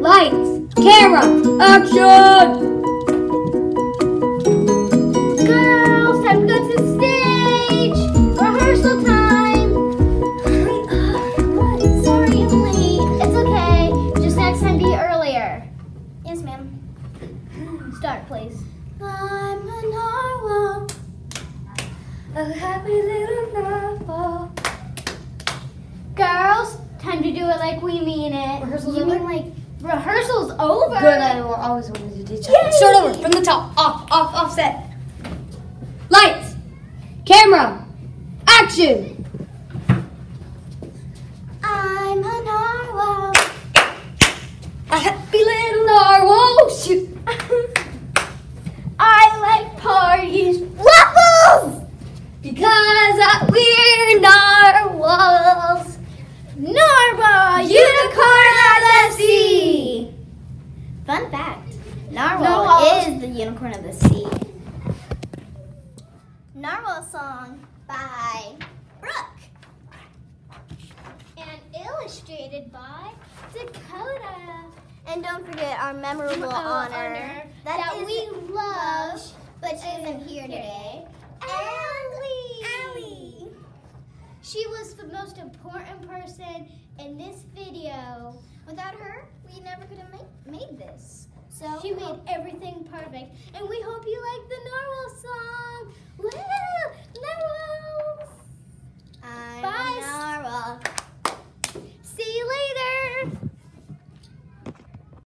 Lights, camera, action! Girls, time to go to the stage. Rehearsal time. what? Sorry, I'm late. It's okay. Just next time, be earlier. Yes, ma'am. Start, please. I'm a narwhal, a happy little narwhal. Girls, time to do it like we mean it. Rehearsal's you over? mean like rehearsal's over? Good, I always wanted to teach Yay! Start over, from the top, off, off, offset. Lights, camera, action! I'm a narwhal. A happy little narwhal, shoot. I like parties. Waffles! Because uh, we're narwhals. Fun fact: Narwhal Narwhals. is the unicorn of the sea. Narwhal song by Brooke and illustrated by Dakota. And don't forget our memorable Oh, honor, honor that, that we love, but she isn't here today. Allie. Allie. She was the most important person in this video. Without her, we never could have made, made this. So she made everything perfect. And we hope you like the Narwhal